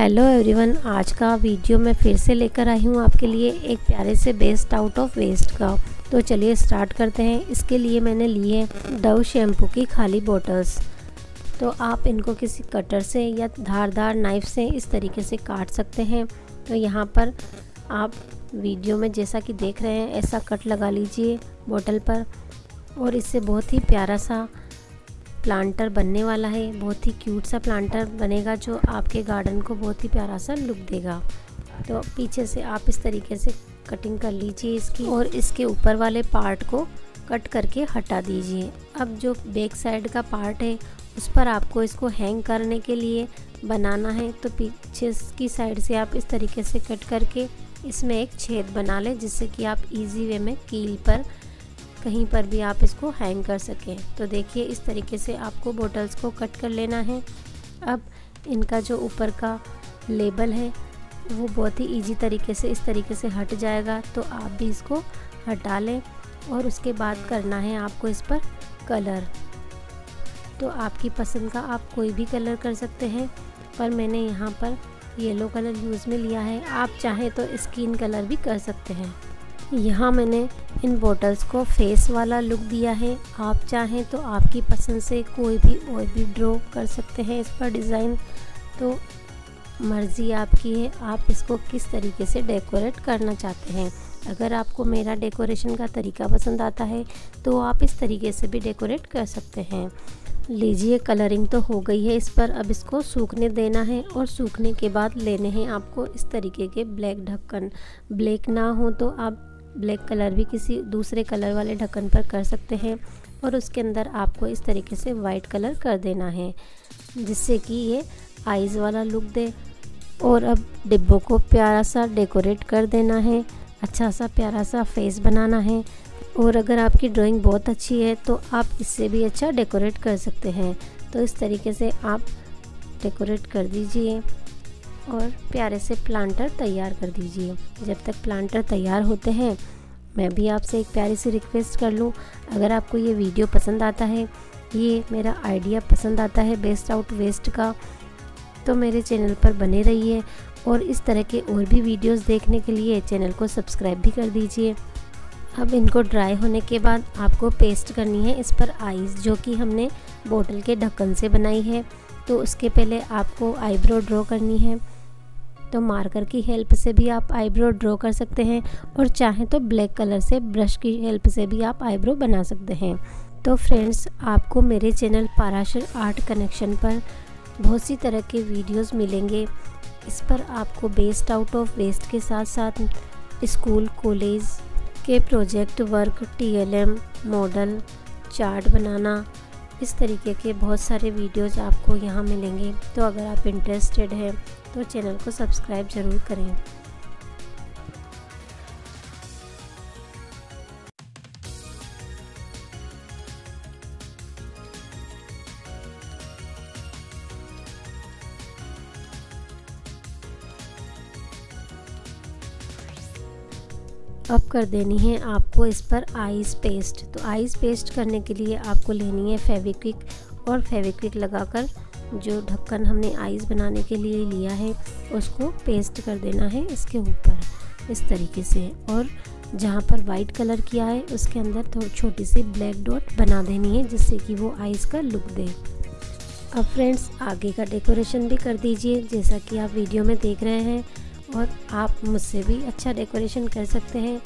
Hello everyone आज का video मैं फिर से लेकर आई हूँ आपके लिए एक प्यारे से बेस्ट आउट ऑफ़ वेस्ट का। तो चलिए स्टार्ट करते हैं। इसके लिए मैंने लिए डव शैम्पू की खाली बोटल्स तो आप इनको किसी कटर से या धारदार नाइफ से इस तरीके से काट सकते हैं। तो यहाँ पर आप वीडियो में जैसा कि देख रहे हैं, ऐसा कट लगा लीजिए बोतल पर। और इससे बहुत ही प्यारा सा प्लांटर बनने वाला है। बहुत ही क्यूट सा प्लांटर बनेगा जो आपके गार्डन को बहुत ही प्यारा सा लुक देगा। तो पीछे से आप इस तरीके से कटिंग कर लीजिए इसकी और इसके ऊपर वाले पार्ट को कट करके हटा दीजिए। अब जो बैक साइड का पार्ट है, उस पर आपको इसको हैंग करने के लिए बनाना है। तो पीछे की साइड से आप इस तरीके से कट करके इसमें एक छेद बना लें, जिससे कि आप इजी वे में कील पर कहीं पर भी आप इसको हैंग कर सकें। तो देखिए, इस तरीके से आपको बोटल्स को कट कर लेना है। अब इनका जो ऊपर का लेबल है, वो बहुत ही इजी तरीके से, इस तरीके से हट जाएगा। तो आप भी इसको हटा लें और उसके बाद करना है आपको इस पर कलर तो आपकी पसंद का आप कोई भी कलर कर सकते हैं, पर मैंने यहाँ पर येलो कलर यूज़ में लिया है। आप चाहें तो स्किन कलर भी कर सकते हैं। यहाँ मैंने इन बॉटल्स को फेस वाला लुक दिया है। आप चाहें तो आपकी पसंद से कोई भी और भी ड्रॉ कर सकते हैं इस पर डिज़ाइन तो मर्ज़ी आपकी है, आप इसको किस तरीके से डेकोरेट करना चाहते हैं। अगर आपको मेरा डेकोरेशन का तरीका पसंद आता है तो आप इस तरीके से भी डेकोरेट कर सकते हैं। लीजिए कलरिंग तो हो गई है इस पर। अब इसको सूखने देना है और सूखने के बाद लेने हैं आपको इस तरीके के ब्लैक ढक्कन। ब्लैक ना हो तो आप ब्लैक कलर भी किसी दूसरे कलर वाले ढक्कन पर कर सकते हैं और उसके अंदर आपको इस तरीके से वाइट कलर कर देना है, जिससे कि ये आइज़ वाला लुक दे। और अब डिब्बों को प्यारा सा डेकोरेट कर देना है अच्छा सा प्यारा सा फेस बनाना है। और अगर आपकी ड्राइंग बहुत अच्छी है तो आप इससे भी अच्छा डेकोरेट कर सकते हैं। तो इस तरीके से आप डेकोरेट कर दीजिए। और प्यारे से प्लांटर तैयार कर दीजिए। जब तक प्लांटर तैयार होते हैं, मैं भी आपसे एक प्यारी सी रिक्वेस्ट कर लूँ। अगर आपको ये वीडियो पसंद आता है, ये मेरा आइडिया पसंद आता है बेस्ट आउट वेस्ट का तो मेरे चैनल पर बने रहिए और इस तरह के और भी वीडियोस देखने के लिए चैनल को सब्सक्राइब भी कर दीजिए। अब इनको ड्राई होने के बाद आपको पेस्ट करनी है इस पर आइस जो कि हमने बोतल के ढक्कन से बनाई है। तो उसके पहले आपको आईब्रो ड्रॉ करनी है। तो मार्कर की हेल्प से भी आप आईब्रो ड्रॉ कर सकते हैं और चाहें तो ब्लैक कलर से ब्रश की हेल्प से भी आप आईब्रो बना सकते हैं। तो फ्रेंड्स आपको मेरे चैनल पाराशर आर्ट कनेक्शन पर बहुत सी तरह के वीडियोस मिलेंगे। इस पर आपको बेस्ट आउट ऑफ़ वेस्ट के साथ साथ स्कूल कॉलेज के project work TLM model chart बनाना इस तरीके के बहुत सारे वीडियोस आपको यहाँ मिलेंगे। तो अगर आप इंटरेस्टेड हैं तो चैनल को सब्सक्राइब ज़रूर करें। अब कर देनी है आपको इस पर आइस पेस्ट। तो आइस पेस्ट करने के लिए आपको लेनी है फेविक्विक और फेविक्विक लगाकर जो ढक्कन हमने आइस बनाने के लिए लिया है, उसको पेस्ट कर देना है इसके ऊपर इस तरीके से। और जहाँ पर वाइट कलर किया है, उसके अंदर थोड़ी छोटी सी ब्लैक डॉट बना देनी है जिससे कि वो आइस का लुक दे। अब फ्रेंड्स, आगे का डेकोरेशन भी कर दीजिए। जैसा कि आप वीडियो में देख रहे हैं और आप मुझसे भी अच्छा डेकोरेशन कर सकते हैं।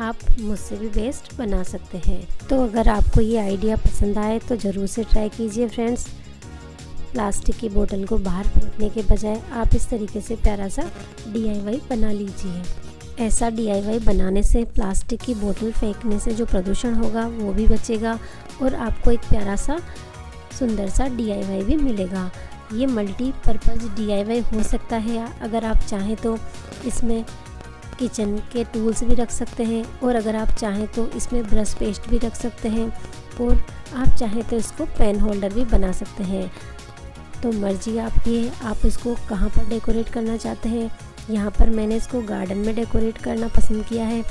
आप मुझसे भी बेस्ट बना सकते हैं। तो अगर आपको ये आइडिया पसंद आए तो ज़रूर से ट्राई कीजिए फ्रेंड्स प्लास्टिक की बोतल को बाहर फेंकने के बजाय आप इस तरीके से प्यारा सा डी बना लीजिए। ऐसा डी बनाने से प्लास्टिक की बोतल फेंकने से जो प्रदूषण होगा, वो भी बचेगा और आपको एक प्यारा सा, सुंदर सा डीआईवाई भी मिलेगा। ये मल्टीपर्पज़ डी हो सकता है अगर आप चाहें तो इसमें किचन के टूल्स भी रख सकते हैं और अगर आप चाहें तो इसमें ब्रश पेस्ट भी रख सकते हैं और आप चाहें तो इसको पेन होल्डर भी बना सकते हैं। तो मर्ज़ी आपकी है, आप इसको कहाँ पर डेकोरेट करना चाहते हैं? यहाँ पर मैंने इसको गार्डन में डेकोरेट करना पसंद किया है।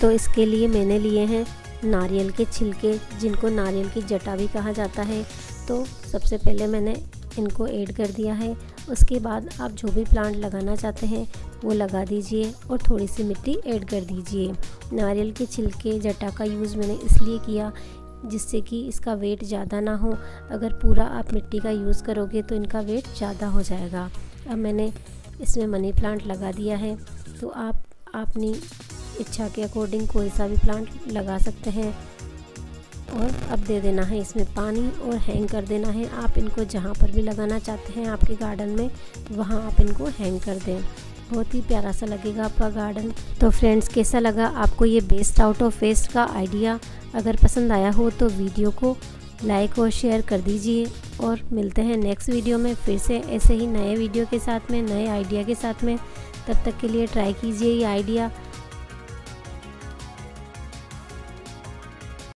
तो इसके लिए मैंने लिए हैं नारियल के छिलके, जिनको नारियल की जटा भी कहा जाता है। तो सबसे पहले मैंने इनको ऐड कर दिया है। उसके बाद आप जो भी प्लांट लगाना चाहते हैं, वो लगा दीजिए और थोड़ी सी मिट्टी ऐड कर दीजिए। नारियल के छिलके, जटा का यूज़ मैंने इसलिए किया जिससे कि इसका वेट ज़्यादा ना हो। अगर पूरा आप मिट्टी का यूज़ करोगे तो इनका वेट ज़्यादा हो जाएगा। अब मैंने इसमें मनी प्लांट लगा दिया है। तो आप अपनी इच्छा के अकॉर्डिंग कोई सा भी प्लांट लगा सकते हैं। और अब दे देना है इसमें पानी और हैंग कर देना है। आप इनको जहाँ पर भी लगाना चाहते हैं आपके गार्डन में, वहाँ आप इनको हैंग कर दें। बहुत ही प्यारा सा लगेगा आपका गार्डन तो फ्रेंड्स कैसा लगा आपको ये बेस्ट आउट ऑफ़ वेस्ट का आइडिया अगर पसंद आया हो तो वीडियो को लाइक और शेयर कर दीजिए। और मिलते हैं नेक्स्ट वीडियो में। फिर से ऐसे ही नए वीडियो के साथ में, नए आइडिया के साथ में। तब तक के लिए ट्राई कीजिए ये आइडिया